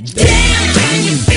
Damn, can you